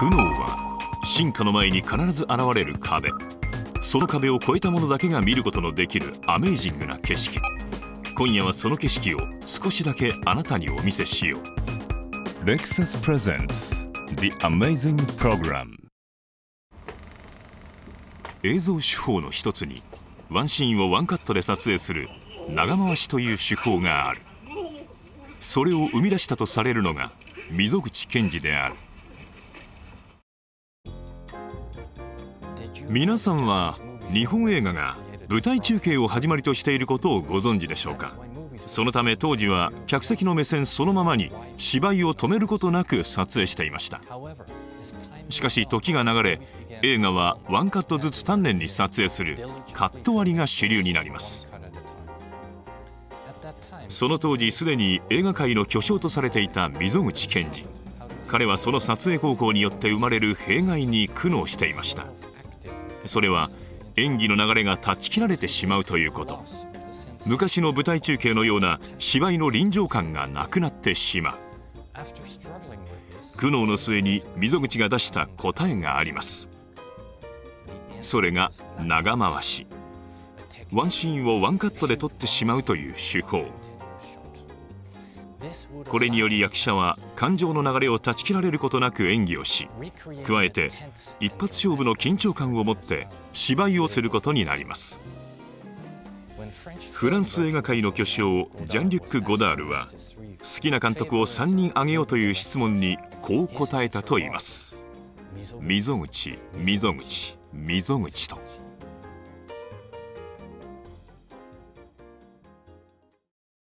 苦悩は進化の前に必ず現れる壁。その壁を越えた者だけが見ることのできるアメージングな景色。今夜はその景色を少しだけあなたにお見せしよう。Lexus Presents The Amazing Program. 映像手法の一つにワンシーンをワンカットで撮影する長回しという手法がある。それを生み出したとされるのが溝口健二である皆さんは日本映画が舞台中継を始まりとしていることをご存知でしょうか？そのため当時は客席の目線そのままに芝居を止めることなく撮影していました。しかし時が流れ映画はワンカットずつ丹念に撮影するカット割りが主流になります。その当時すでに映画界の巨匠とされていた溝口健二彼はその撮影方法によって生まれる弊害に苦悩していました。それは演技の流れが断ち切られてしまうということ。昔の舞台中継のような芝居の臨場感がなくなってしまう。苦悩の末に溝口が出した答えがあります。それが長回し。ワンシーンをワンカットで撮ってしまうという手法。これにより役者は感情の流れを断ち切られることなく演技をし加えて一発勝負の緊張感を持って芝居をすることになります。フランス映画界の巨匠ジャン・リュック・ゴダールは好きな監督を3人挙げようという質問にこう答えたといいます溝口溝口溝口と。